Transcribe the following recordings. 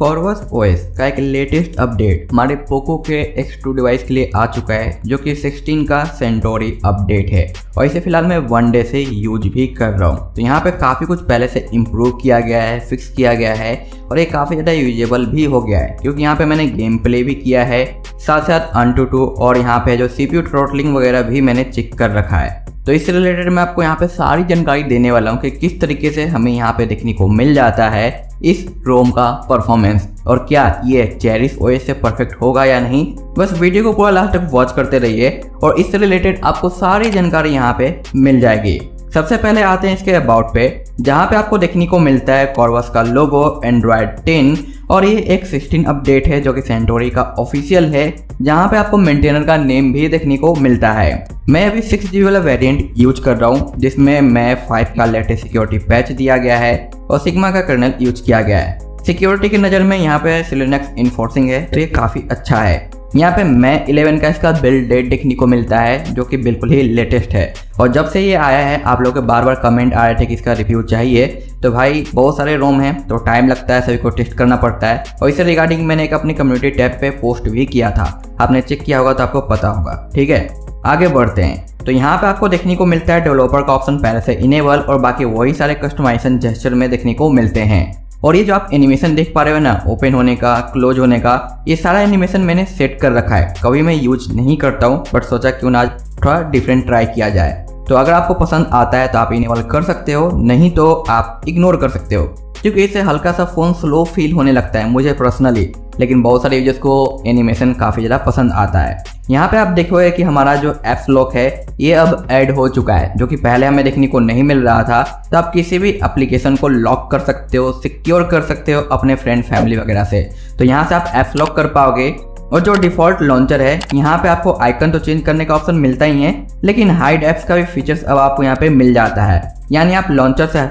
Corvus OS का एक latest update हमारे पोको के X2 डिवाइस के लिए आ चुका है, जो कि 16 का सेंटोरी अपडेट है। और इसे फ़िलहाल मैं वन डे से यूज़ भी कर रहा हूँ। तो यहाँ पे काफ़ी कुछ पहले से इम्प्रूव किया गया है फिक्स किया गया है, और ये काफ़ी ज़्यादा यूजेबल भी हो गया है, क्योंकि यहाँ पे मैंने गेम प्ले भी किया है साथ साथ अन टू टू और यहाँ पे जो सीपीयू ट्रोटलिंग वगैरह भी मैंने चेक कर रखा है। तो इससे रिलेटेड मैं आपको यहाँ पे सारी जानकारी देने वाला हूँ कि किस तरीके से हमें यहाँ पे देखने को मिल जाता है इस रोम का परफॉर्मेंस और क्या ये चेरिस ओएस से परफेक्ट होगा या नहीं। बस वीडियो को पूरा लास्ट तक वॉच करते रहिए और इससे रिलेटेड आपको सारी जानकारी यहाँ पे मिल जाएगी। सबसे पहले आते हैं इसके अबाउट पे, जहाँ पे आपको देखने को मिलता है कॉर्वस का लोगो एंड्रॉयड 10 और ये एक 16 अपडेट है जो कि सेंटोरी का ऑफिशियल है, जहाँ पे आपको मेंटेनर का नेम भी देखने को मिलता है। मैं अभी सिक्स जी वाला वेरियंट यूज़ कर रहा हूँ, जिसमें मैं फाइव का लेटेस्ट सिक्योरिटी पैच दिया गया है और सिग्मा का कर्नल यूज़ किया गया है। सिक्योरिटी की नज़र में यहाँ पे सिलेनेक्स इन्फोर्सिंग है तो ये काफ़ी अच्छा है। यहाँ पे मैं 11 का इसका बिल्ड डेट देखने को मिलता है, जो कि बिल्कुल ही लेटेस्ट है। और जब से ये आया है, आप लोग के बार बार कमेंट आ रहे थे कि इसका रिव्यू चाहिए तो भाई बहुत सारे रोम हैं तो टाइम लगता है, सभी को टेस्ट करना पड़ता है। और इसे रिगार्डिंग मैंने एक अपनी कम्युनिटी टैब पे पोस्ट भी किया था। आपने चेक किया होगा तो आपको पता होगा, ठीक है? आगे बढ़ते हैं। तो यहाँ पे आपको देखने को मिलता है डेवलपर का ऑप्शन पहले से इनेबल और बाकी वही सारे कस्टमाइजेशन जेस्चर में देखने को मिलते हैं। और ये जो आप एनिमेशन देख पा रहे हो ना ओपन होने का क्लोज होने का, ये सारा एनिमेशन मैंने सेट कर रखा है। कभी मैं यूज़ नहीं करता हूँ बट सोचा क्यों ना थोड़ा डिफरेंट ट्राई किया जाए। तो अगर आपको पसंद आता है तो आप इनेबल कर सकते हो, नहीं तो आप इग्नोर कर सकते हो। क्योंकि इससे हल्का सा फ़ोन स्लो फील होने लगता है, मुझे पर्सनली लेकिन बहुत सारे यूज़र्स को एनिमेशन काफ़ी ज़्यादा पसंद आता है। यहाँ पे आप देखोगे कि हमारा जो एप्स लॉक है, ये अब ऐड हो चुका है, जो कि पहले हमें देखने को नहीं मिल रहा था। तो आप किसी भी एप्लीकेशन को लॉक कर सकते हो सिक्योर कर सकते हो अपने फ्रेंड फैमिली वगैरह से। तो यहाँ से आप एप्स लॉक कर पाओगे। और जो डिफ़ॉल्ट लॉन्चर है, यहाँ पे आपको आइकन तो चेंज करने का ऑप्शन मिलता ही है, लेकिन हाइड एप्स का भी फीचर्स अब आपको यहाँ पे मिल जाता है। यानी आप लॉन्चर से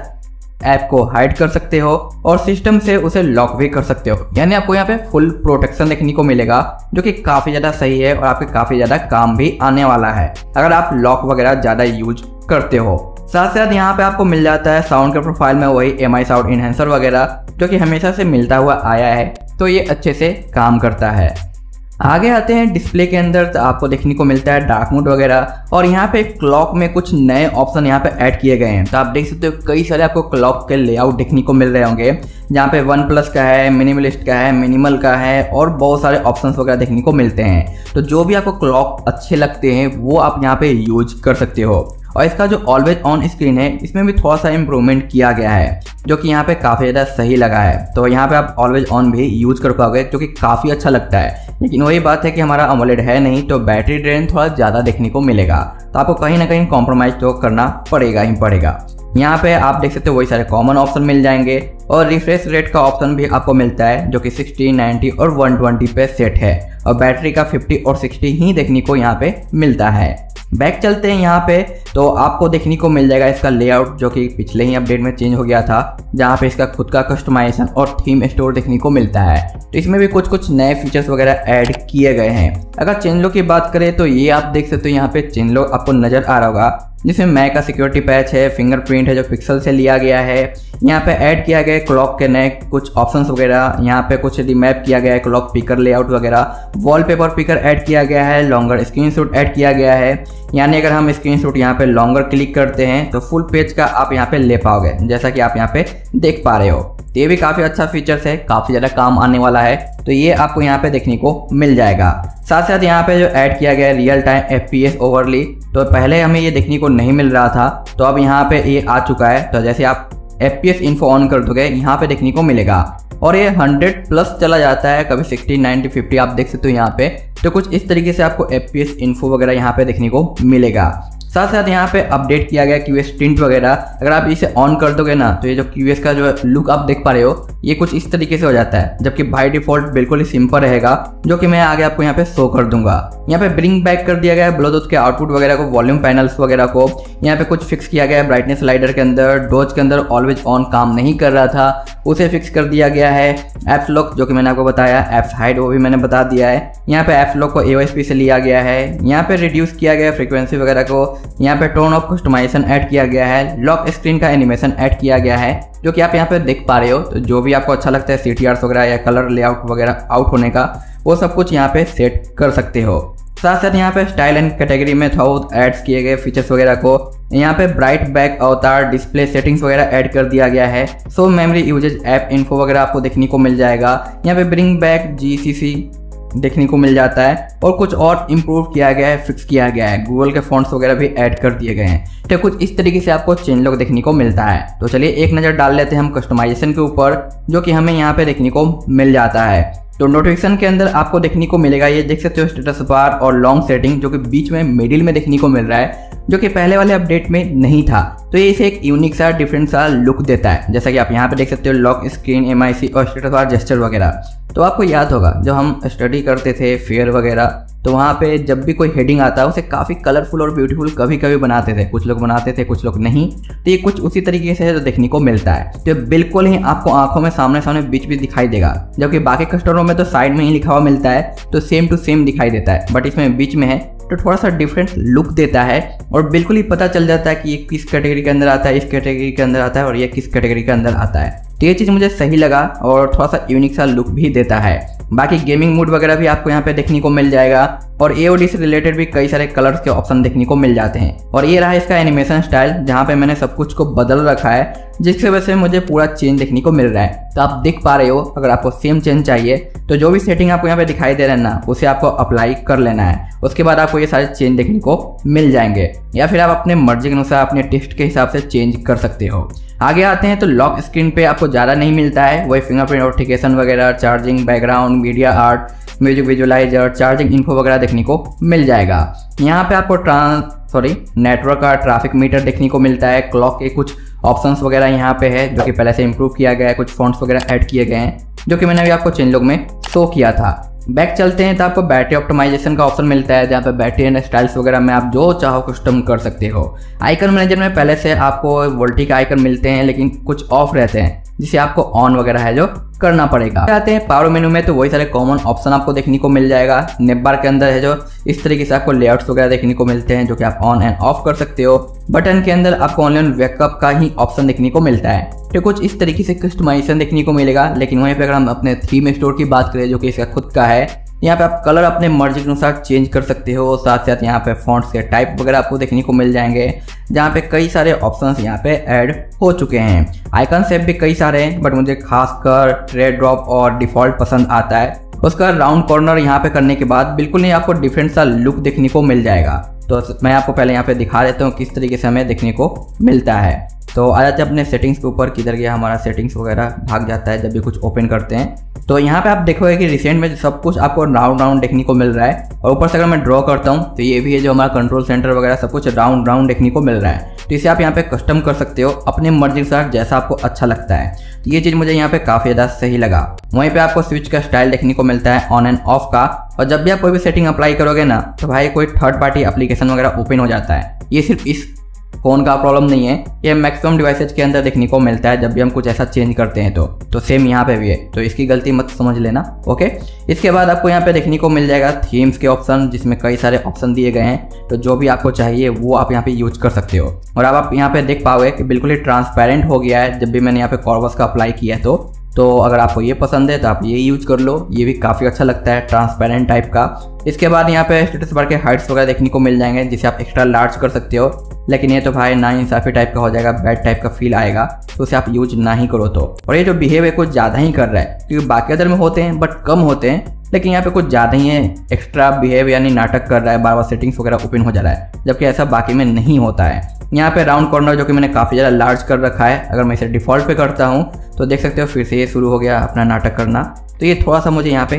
ऐप को हाइड कर सकते हो और सिस्टम से उसे लॉक भी कर सकते हो। यानी आपको यहाँ पे फुल प्रोटेक्शन देखने को मिलेगा, जो कि काफ़ी ज़्यादा सही है और आपके काफ़ी ज़्यादा काम भी आने वाला है। अगर आप लॉक वगैरह ज़्यादा यूज़ करते हो। साथ साथ यहाँ पे आपको मिल जाता है साउंड के प्रोफ़ाइल में वही एम आई साउंड इन्हेंसर वगैरह, जो कि हमेशा से मिलता हुआ आया है तो ये अच्छे से काम करता है। आगे आते हैं डिस्प्ले के अंदर तो आपको देखने को मिलता है डार्क मोड वगैरह। और यहाँ पे क्लॉक में कुछ नए ऑप्शन यहाँ पे ऐड किए गए हैं। तो आप देख सकते हो कई सारे आपको क्लॉक के लेआउट देखने को मिल रहे होंगे। जहाँ पे वन प्लस का है मिनिमलिस्ट का है मिनिमल का है, और बहुत सारे ऑप्शंस वगैरह देखने को मिलते हैं। तो जो भी आपको क्लॉक अच्छे लगते हैं, वो आप यहाँ पे यूज़ कर सकते हो। और इसका जो ऑलवेज ऑन स्क्रीन है, इसमें भी थोड़ा सा इम्प्रूवमेंट किया गया है, जो कि यहाँ पे काफ़ी ज़्यादा सही लगा है। तो यहाँ पे आप ऑलवेज ऑन भी यूज़ कर पाओगे, जो कि काफ़ी अच्छा लगता है। लेकिन वही बात है कि हमारा अमोलेड है नहीं तो बैटरी ड्रेन थोड़ा ज़्यादा देखने को मिलेगा। तो आपको कहीं ना कहीं कॉम्प्रोमाइज तो करना पड़ेगा ही पड़ेगा। यहाँ पे आप देख सकते हो वही सारे कॉमन ऑप्शन मिल जाएँगे। और रिफ्रेश रेट का ऑप्शन भी आपको मिलता है जो कि 60, 90 और 120 पे सेट है। और बैटरी का 50 और 60 ही देखने को यहाँ पे मिलता है। बैक चलते हैं यहाँ पे तो आपको देखने को मिल जाएगा इसका लेआउट जो कि पिछले ही अपडेट में चेंज हो गया था, जहाँ पे इसका खुद का कस्टमाइजेशन और थीम स्टोर देखने को मिलता है। तो इसमें भी कुछ कुछ नए फीचर्स वगैरह ऐड किए गए हैं। अगर चेनलो की बात करें तो ये आप देख सकते हो यहाँ पे चेनलो आपको नज़र आ रहा होगा। जिसमें मैक का सिक्योरिटी पैच है फिंगरप्रिंट है जो पिक्सल से लिया गया है। यहाँ पे ऐड किया गया क्लॉक के नए कुछ ऑप्शंस वगैरह। यहाँ पे कुछ रिमैप किया गया है क्लॉक पिकर लेआउट वगैरह। वॉलपेपर पिकर ऐड किया गया है लॉन्गर स्क्रीनशॉट ऐड किया गया है। यानी अगर हम स्क्रीनशॉट यहाँ पे लॉन्गर क्लिक करते हैं तो फुल पेज का आप यहाँ पे ले पाओगे, जैसा कि आप यहाँ पे देख पा रहे हो। तो ये भी काफ़ी अच्छा फीचर्स है, काफ़ी ज़्यादा काम आने वाला है। तो ये आपको यहाँ पे देखने को मिल जाएगा। साथ साथ यहाँ पे जो ऐड किया गया है real time F P S overlay तो पहले हमें ये देखने को नहीं मिल रहा था तो अब यहाँ पे ये आ चुका है। तो जैसे आप F P S info on कर दोगे यहाँ पे देखने को मिलेगा। और ये 100 प्लस चला जाता है कभी 60, 90, 50 आप देख सकते हो यहाँ पे। तो कुछ इस तरीके से आपको एफ़ पी एस इन्फो वगैरह यहाँ पे देखने को मिलेगा। साथ साथ यहाँ पे अपडेट किया गया क्यू एस टिंट वगैरह। अगर आप इसे ऑन कर दोगे ना तो ये जो क्यू का जो लुक आप देख पा रहे हो, ये कुछ इस तरीके से हो जाता है। जबकि बाई डिफ़ॉल्ट बिल्कुल ही सिंपल रहेगा, जो कि मैं आगे आपको यहाँ पे शो कर दूँगा। यहाँ पे ब्रिंग बैक कर दिया गया है ब्लूटूथ के आउटपुट वगैरह को वॉल्यूम पैनल्स वगैरह को। यहाँ पे कुछ फिक्स किया गया ब्राइटनेस स्लाइडर के अंदर। डोज के अंदर ऑलवेज ऑन काम नहीं कर रहा था। उसे फिक्स कर दिया गया है एप्स लॉक जो कि मैंने आपको बताया एप्स हाइड वो भी मैंने बता दिया है। यहाँ पे एप्स लॉक को ए से लिया गया है। यहाँ पे रिड्यूस किया गया फ्रिक्वेंसी वगैरह को। यहाँ पे टोन ऑफ़ कस्टमाइजेशन ऐड किया गया है लॉक स्क्रीन का एनिमेशन ऐड किया गया है, जो कि आप यहाँ पे देख पा रहे हो तो जो भी आपको अच्छा लगता है सी वगैरह या कलर लेआउट वगैरह आउट होने का, वो सब कुछ यहाँ पे सेट कर सकते हो। साथ साथ यहाँ पे स्टाइल एंड कैटेगरी में थोड़ा एड्स किए गए फीचर्स वगैरह को, यहाँ पे bright back avatar display settings वगैरह ऐड कर दिया गया है so memory usage app info वगैरह आपको देखने को मिल जाएगा। यहाँ पे ब्रिंग बैक जीसीसी देखने को मिल जाता है और कुछ और इम्प्रूव किया गया है फिक्स किया गया है। गूगल के फॉन्ट्स वगैरह भी ऐड कर दिए गए हैं। तो कुछ इस तरीके से आपको चेंज लॉक देखने को मिलता है। तो चलिए एक नज़र डाल लेते हैं हम कस्टमाइजेशन के ऊपर, जो कि हमें यहाँ पे देखने को मिल जाता है। तो नोटिफिकेशन के अंदर आपको देखने को मिलेगा ये, देख सकते हो स्टेटस बार और लॉन्ग सेटिंग जो कि बीच में मिडिल में देखने को मिल रहा है। जो कि पहले वाले अपडेट में नहीं था। तो ये इसे एक यूनिक सा डिफरेंट सा लुक देता है। जैसा कि आप यहाँ पे देख सकते हो लॉक स्क्रीन एमआईसी और स्टेटस बार जेस्टर वगैरह। तो आपको याद होगा, जब हम स्टडी करते थे फेयर वगैरह तो वहाँ पे जब भी कोई हेडिंग आता है उसे काफ़ी कलरफुल और ब्यूटीफुल कभी कभी बनाते थे। कुछ लोग बनाते थे, कुछ लोग नहीं। तो ये कुछ उसी तरीके से जो देखने को मिलता है। तो बिल्कुल ही आपको आँखों में सामने सामने बीच बीच दिखाई देगा। जबकि बाकी कस्टमरों में तो साइड में ही लिखा हुआ मिलता है तो सेम टू सेम दिखाई देता है। बट इसमें बीच में है तो थोड़ा सा डिफरेंट लुक देता है और बिल्कुल ही पता चल जाता है कि ये किस कैटेगरी के अंदर आता है, इस कैटेगरी के अंदर आता है और ये किस कैटेगरी के अंदर आता है। तो ये चीज़ मुझे सही लगा और थोड़ा सा यूनिक सा लुक भी देता है। बाकी गेमिंग मूड वगैरह भी आपको यहाँ पे देखने को मिल जाएगा। और एओडी से रिलेटेड भी कई सारे कलर्स के ऑप्शन देखने को मिल जाते हैं। और ये रहा इसका एनिमेशन स्टाइल जहाँ पे मैंने सब कुछ को बदल रखा है, जिसकी वजह से मुझे पूरा चेंज देखने को मिल रहा है। तो आप देख पा रहे हो, अगर आपको सेम चेंज चाहिए तो जो भी सेटिंग आपको यहाँ पे दिखाई दे रहा है ना, उसे आपको अप्लाई कर लेना है। उसके बाद आपको ये सारे चेंज देखने को मिल जाएँगे। या फिर आप अपने मर्ज़ी के अनुसार, अपने टेस्ट के हिसाब से चेंज कर सकते हो। आगे आते हैं तो लॉक स्क्रीन पे आपको ज़्यादा नहीं मिलता है। वही फिंगरप्रिंट नोटिफिकेशन वगैरह charging background media art music visualizer charging info वगैरह देखने को मिल जाएगा। यहाँ पे आपको ट्रांस सॉरी नेटवर्क का ट्रैफ़िक मीटर देखने को मिलता है। क्लॉक के कुछ ऑप्शंस वगैरह यहाँ पे है, जो कि पहले से इंप्रूव किया गया है। कुछ फॉन्ट्स वगैरह ऐड किए गए हैं, जो कि मैंने अभी आपको चेंज लॉग में शो किया था। बैक चलते हैं तो आपको बैटरी ऑप्टिमाइजेशन का ऑप्शन मिलता है, जहाँ पे बैटरी एंड स्टाइल्स वगैरह में आप जो चाहो कस्टम कर सकते हो। आइकन मैनेजर में पहले से आपको वोल्टी के आइकन मिलते हैं, लेकिन कुछ ऑफ़ रहते हैं जिसे आपको ऑन वगैरह है जो करना पड़ेगा। आते हैं पावर मेनू में तो वही सारे कॉमन ऑप्शन आपको देखने को मिल जाएगा। नेबार के अंदर है जो इस तरीके से आपको लेआउट्स वगैरह देखने को मिलते हैं, जो कि आप ऑन एंड ऑफ़ कर सकते हो। बटन के अंदर आपको ऑनलाइन वेकअप का ही ऑप्शन देखने को मिलता है। तो कुछ इस तरीके से कस्टमाइजेशन देखने को मिलेगा, लेकिन वहीं पर अगर हम अपने थीम स्टोर की बात करें, जो कि इसका खुद का है यहाँ पे आप कलर अपने मर्ज़ी के अनुसार चेंज कर सकते हो, साथ साथ यहाँ पे फॉन्ट्स के टाइप वगैरह आपको देखने को मिल जाएँगे, जहाँ पे कई सारे ऑप्शंस यहाँ पे ऐड हो चुके हैं। आइकन सेप भी कई सारे हैं बट मुझे खासकर ट्रेड ड्रॉप और डिफ़ॉल्ट पसंद आता है। उसका राउंड कॉर्नर यहाँ पे करने के बाद बिल्कुल नहीं आपको डिफरेंट सा लुक देखने को मिल जाएगा। तो मैं आपको पहले यहाँ पे दिखा देता हूँ किस तरीके से हमें देखने को मिलता है। तो आ जाते हैं अपने सेटिंग्स के ऊपर, किधर गया हमारा सेटिंग्स वगैरह भाग जाता है जब भी कुछ ओपन करते हैं। तो यहाँ पे आप देखोगे कि रिसेंट में सब कुछ आपको राउंड राउंड देखने को मिल रहा है। और ऊपर से अगर मैं ड्रॉ करता हूँ तो ये भी है जो हमारा कंट्रोल सेंटर वगैरह सब कुछ राउंड राउंड देखने को मिल रहा है। तो इसे आप यहाँ पे कस्टम कर सकते हो, अपने मर्ज़ी के साथ जैसा आपको अच्छा लगता है। तो ये चीज़ मुझे यहाँ पे काफ़ी ज़्यादा सही लगा। वहीं पे आपको स्विच का स्टाइल देखने को मिलता है ऑन एंड ऑफ़ का। और जब भी आप कोई भी सेटिंग अप्लाई करोगे ना तो भाई कोई थर्ड पार्टी एप्लीकेशन वगैरह ओपन हो जाता है। ये सिर्फ़ इस फ़ोन का प्रॉब्लम नहीं है, ये मैक्सिमम डिवाइसेज के अंदर देखने को मिलता है, जब भी हम कुछ ऐसा चेंज करते हैं तो। तो सेम यहाँ पे भी है। तो इसकी गलती मत समझ लेना ओके इसके बाद आपको यहाँ पे देखने को मिल जाएगा थीम्स के ऑप्शन जिसमें कई सारे ऑप्शन दिए गए हैं। तो जो भी आपको चाहिए, वो आप यहाँ पे यूज़ कर सकते हो। और अब आप यहाँ पे देख पाओगे कि बिल्कुल ही ट्रांसपेरेंट हो गया है, जब भी मैंने यहाँ पे कॉर्बस का अप्लाई किया है तो। तो अगर आपको ये पसंद है तो आप ये यूज़ कर लो, ये भी काफ़ी अच्छा लगता है ट्रांसपेरेंट टाइप का। इसके बाद यहाँ पे स्टेटस बार के हाइट्स वगैरह देखने को मिल जाएँगे, जिसे आप एक्स्ट्रा लार्ज कर सकते हो। लेकिन ये तो भाई ना इंसाफी टाइप का हो जाएगा बैड टाइप का फील आएगा तो उसे आप यूज़ ना ही करो तो। और ये जो बिहेव है कुछ ज़्यादा ही कर रहा है, क्योंकि बाकी अदर में होते हैं बट कम होते हैं, लेकिन यहाँ पे कुछ ज़्यादा ही है। एक्स्ट्रा बिहेव यानी नाटक कर रहा है बार बार सेटिंग्स वगैरह ओपन हो जा रहा है, जबकि ऐसा बाकी में नहीं होता है। यहाँ पे राउंड कॉर्नर जो कि मैंने काफ़ी ज़्यादा लार्ज कर रखा है, अगर मैं इसे डिफ़ॉल्ट पे करता हूँ तो देख सकते हो फिर से ये शुरू हो गया अपना नाटक करना। तो ये थोड़ा सा मुझे यहाँ पे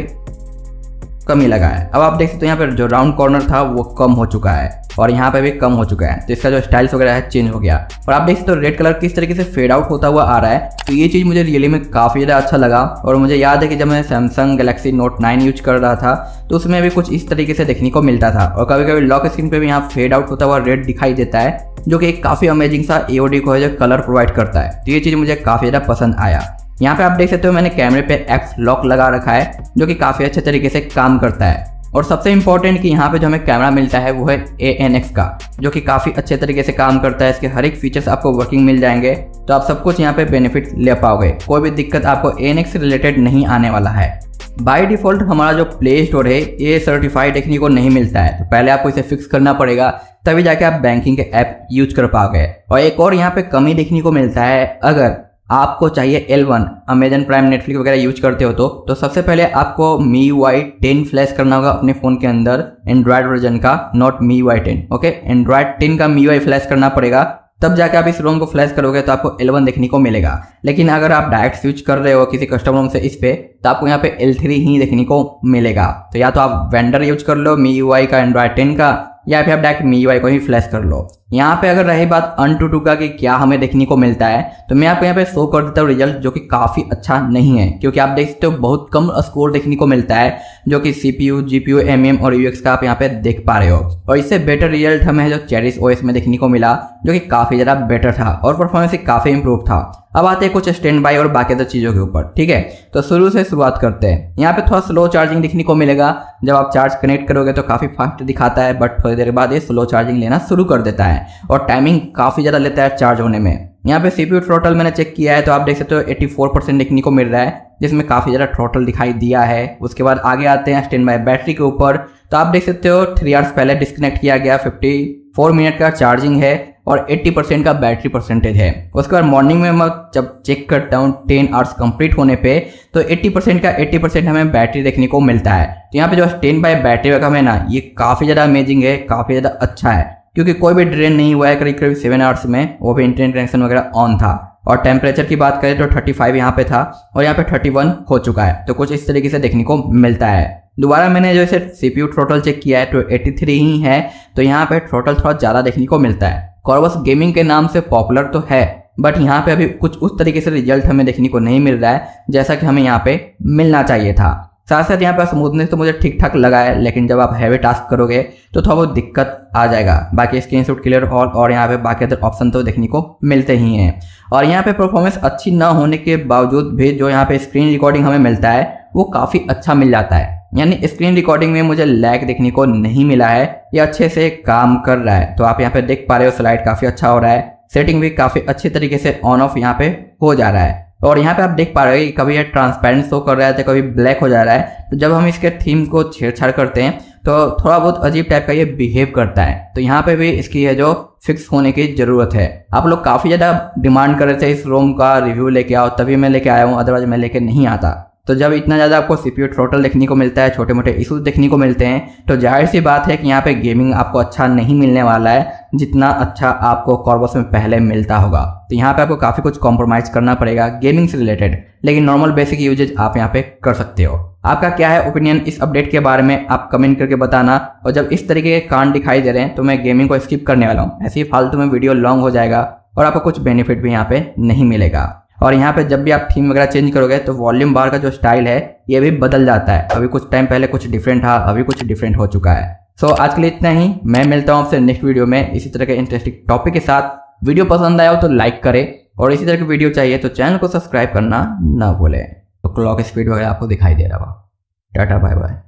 कमी लगा है। अब आप देख सकते हो यहाँ पर जो राउंड कॉर्नर था, वो कम हो चुका है और यहाँ पे भी कम हो चुका है। तो इसका जो स्टाइल्स वगैरह है चेंज हो गया। और आप देख सकते हो रेड कलर किस तरीके से फेड आउट होता हुआ आ रहा है। तो ये चीज़ मुझे रियली में काफ़ी ज़्यादा अच्छा लगा और मुझे याद है कि जब मैं Samsung Galaxy Note nine use कर रहा था तो उसमें भी कुछ इस तरीके से देखने को मिलता था। और कभी कभी लॉक स्क्रीन पर भी यहाँ फेड आउट होता हुआ रेड दिखाई देता है, जो कि एक काफ़ी अमेजिंग सा एओडी को है जो कलर प्रोवाइड करता है। तो ये चीज़ मुझे काफ़ी ज़्यादा पसंद आया। यहाँ पे आप देख सकते हो मैंने कैमरे पे एक्स लॉक लगा रखा है, जो कि काफ़ी अच्छे तरीके से काम करता है। और सबसे इंपॉर्टेंट कि यहाँ पे जो हमें कैमरा मिलता है, वो है ए एन एक्स का, जो कि काफ़ी अच्छे तरीके से काम करता है। इसके हर एक फीचर्स आपको वर्किंग मिल जाएँगे तो आप सब कुछ यहाँ पे बेनिफिट ले पाओगे। कोई भी दिक्कत आपको ए एन एक्स से रिलेटेड नहीं आने वाला है। बाई डिफ़ॉल्ट हमारा जो प्ले स्टोर है, ये सर्टिफाइड देखने को नहीं मिलता है। तो पहले आपको इसे फिक्स करना पड़ेगा, तभी जाके आप बैंकिंग के ऐप यूज़ कर पाओगे। और एक और यहाँ पे कमी देखने को मिलता है, अगर आपको चाहिए L one Amazon Prime Netflix वगैरह यूज़ करते हो तो तो सबसे पहले आपको मी वाई टेन फ्लैश करना होगा अपने फ़ोन के अंदर एंड्रॉयड वर्जन का not Mi Y ten okay Android ten का मी वाई फ्लैश करना पड़ेगा। तब जाके आप इस रोम को फ्लैश करोगे तो आपको एल वन देखने को मिलेगा। लेकिन अगर आप डायरेक्ट स्विच कर रहे हो किसी कस्टमर रोम से इस पे तो आपको यहाँ पे एल थ्री ही देखने को मिलेगा। तो या तो आप वेंडर यूज़ कर लो मी का एंड्रॉयड टेन का, या फिर आप डायरेक्ट मी को ही फ्लैश कर लो। यहाँ पे अगर रही बात अन टू टू का कि क्या हमें देखने को मिलता है तो मैं आपको यहाँ पे शो कर देता हूँ रिज़ल्ट जो कि काफ़ी अच्छा नहीं है, क्योंकि आप देख सकते हो बहुत कम स्कोर देखने को मिलता है जो कि C P U G P U M M और यूएक्स का आप यहाँ पे देख पा रहे हो। और इससे बेटर रिज़ल्ट हमें जो चेरिस ओएस में देखने को मिला, जो कि काफ़ी ज़्यादा बेटर था और परफॉर्मेंस काफ़ी इंप्रूव था। अब आते हैं कुछ स्टैंड बाई और बाकी अदर चीज़ों के ऊपर, ठीक है? तो शुरू से शुरुआत करते हैं। यहाँ पे थोड़ा स्लो चार्जिंग दिखने को मिलेगा। जब आप चार्ज कनेक्ट करोगे तो काफ़ी फास्ट दिखाता है बट थोड़ी देर बाद ये स्लो चार्जिंग लेना शुरू कर देता है। और टाइमिंग काफ़ी ज़्यादा लेता है चार्ज होने में। यहाँ पे सीपीयू थ्रोटल मैंने चेक किया है तो आप देख सकते हो 84 परसेंट देखने को मिल रहा है, जिसमें काफ़ी ज़्यादा थ्रोटल दिखाई दिया है। उसके बाद आगे आते हैं स्टैंड बाई बैटरी के ऊपर। तो आप देख सकते हो थ्री आवर्स पहले डिस्कनेक्ट किया गया 54 मिनट का चार्जिंग है और 80 परसेंट का बैटरी परसेंट है। उसके बाद मॉर्निंग में मैं जब चेक करता हूँ 10 आवर्स कंप्लीट होने पे तो 80 परसेंट का 80 परसेंट हमें बैटरी देखने को मिलता है। तो यहाँ पे जो टेन बाय बैटरी का है ना, ये काफ़ी ज़्यादा अमेजिंग है, काफ़ी ज़्यादा अच्छा है। क्योंकि कोई भी ड्रेन नहीं हुआ है, करीब करीब सेवन आवर्स में, वो भी इंटरनेट कनेक्शन वगैरह ऑन था। और टेम्परेचर की बात करें तो 35 यहाँ पे था और यहाँ पे 31 हो चुका है। तो कुछ इस तरीके से देखने को मिलता है। दोबारा मैंने जो इसे सीपीयू थ्रोटल चेक किया है तो 83 ही है तो यहाँ पे टोटल थोड़ा ज़्यादा देखने को मिलता है। कॉर्बस गेमिंग के नाम से पॉपुलर तो है बट यहाँ पे अभी कुछ उस तरीके से रिज़ल्ट हमें देखने को नहीं मिल रहा है, जैसा कि हमें यहाँ पे मिलना चाहिए था। साथ साथ यहाँ पे स्मूथनेस तो मुझे ठीक ठाक लगा है, लेकिन जब आप हैवी टास्क करोगे तो थोड़ा बहुत दिक्कत आ जाएगा। बाकी स्क्रीन शॉट क्लियर और और यहाँ पे बाकी अदर ऑप्शन तो देखने को मिलते ही हैं। और यहाँ पे परफॉर्मेंस अच्छी ना होने के बावजूद भी जो यहाँ पे स्क्रीन रिकॉर्डिंग हमें मिलता है, वो काफ़ी अच्छा मिल जाता है। यानी स्क्रीन रिकॉर्डिंग में मुझे लैग देखने को नहीं मिला है, ये अच्छे से काम कर रहा है। तो आप यहाँ पे देख पा रहे हो स्लाइड काफ़ी अच्छा हो रहा है। सेटिंग भी काफ़ी अच्छे तरीके से ऑन ऑफ़ यहाँ पे हो जा रहा है। और यहाँ पे आप देख पा रहे हो कभी ये ट्रांसपेरेंट शो कर रहा है तो कभी ब्लैक हो जा रहा है। तो जब हम इसके थीम को छेड़छाड़ करते हैं तो थोड़ा बहुत अजीब टाइप का ये बिहेव करता है। तो यहाँ पे भी इसकी है जो फिक्स होने की ज़रूरत है। आप लोग काफ़ी ज़्यादा डिमांड कर रहे थे इस रोम का रिव्यू लेके आओ, तभी मैं लेके आया हूँ अदरवाइज़ मैं लेके नहीं आता। तो जब इतना ज़्यादा आपको सीपीयू टोटल देखने को मिलता है छोटे मोटे इशूज देखने को मिलते हैं तो ज़ाहिर सी बात है कि यहाँ पे गेमिंग आपको अच्छा नहीं मिलने वाला है। जितना अच्छा आपको कॉर्बस में पहले मिलता होगा। तो यहाँ पे आपको काफ़ी कुछ कॉम्प्रोमाइज करना पड़ेगा गेमिंग से रिलेटेड लेकिन नॉर्मल बेसिक यूजेज आप यहाँ पे कर सकते हो। आपका क्या है ओपिनियन इस अपडेट के बारे में, आप कमेंट करके बताना। और जब इस तरीके के कांड दिखाई दे रहे हैं तो मैं गेमिंग को स्किप करने वाला हूँ। ऐसे ही फालतू में वीडियो लॉन्ग हो जाएगा और आपको कुछ बेनिफिट भी यहाँ पे नहीं मिलेगा। और यहाँ पे जब भी आप थीम वगैरह चेंज करोगे तो वॉल्यूम बार का जो स्टाइल है, ये भी बदल जाता है। अभी कुछ टाइम पहले कुछ डिफरेंट था, अभी कुछ डिफरेंट हो चुका है। सो so, आज के लिए इतना ही। मैं मिलता हूँ आपसे नेक्स्ट वीडियो में। इसी तरह के इंटरेस्टिंग टॉपिक के साथ। वीडियो पसंद आया हो तो लाइक करें। और इसी तरह की वीडियो चाहिए तो चैनल को सब्सक्राइब करना ना भूलें। तो क्लॉक स्पीड वगैरह आपको दिखाई दे रहा होगा। Tata bye bye